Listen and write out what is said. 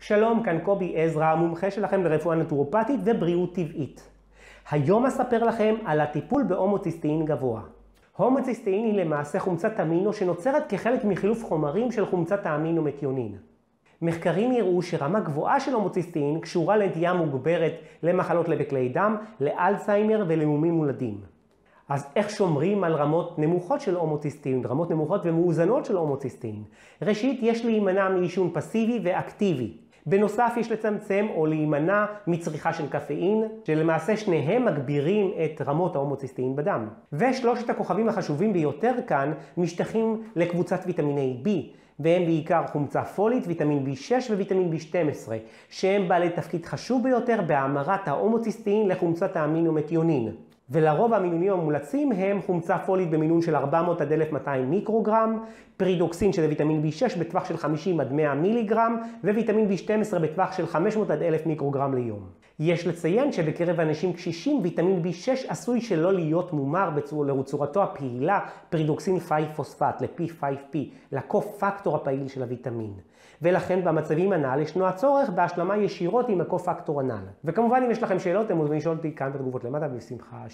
שלום, כאן קובי עזרא, המומחה שלכם לרפואה נטורופטית ובריאות טבעית. היום אספר לכם על הטיפול בהומוציסטאין גבוה. הומוציסטאין היא למעשה חומצת אמינו שנוצרת כחלק מחילוף חומרים של חומצת האמינו מתיונין. מחקרים יראו שרמה גבוהה של הומוציסטאין קשורה לנטייה מוגברת למחלות לב וכלי דם, לאלצהיימר ולמומים מולדים. אז איך שומרים על רמות נמוכות של הומוציסטין, רמות נמוכות ומאוזנות של הומוציסטין? ראשית, יש להימנע מעישון פסיבי ואקטיבי. בנוסף, יש לצמצם או להימנע מצריכה של קפאין, שלמעשה שניהם מגבירים את רמות ההומוציסטין בדם. ושלושת הכוכבים החשובים ביותר כאן משתייכים לקבוצת ויטמיני B, והם בעיקר חומצה פולית, ויטמין B6 וויטמין B12, שהם בעלי תפקיד חשוב ביותר בהמרת ההומוציסטין לחומצת האמינומתיונין. ולרוב המינונים המומלצים הם חומצה פולית במינון של 400 עד 1200 מיקרוגרם, פרידוקסין שזה ויטמין B6 בטווח של 50 עד 100 מיליגרם, וויטמין B12 בטווח של 500 עד 1000 מיקרוגרם ליום. יש לציין שבקרב אנשים קשישים ויטמין B6 עשוי שלא להיות מומר לצורתו הפעילה פרידוקסין 5-פוספט ל-P5P, לקו-פקטור הפעיל של הוויטמין. ולכן במצבים הנ"ל ישנו הצורך בהשלמה ישירות עם הקו-פקטור הנ"ל. וכמובן אם יש לכם שאלות אתם מוזמנים לשאול אותי כאן בתגובות למטה בשמחה.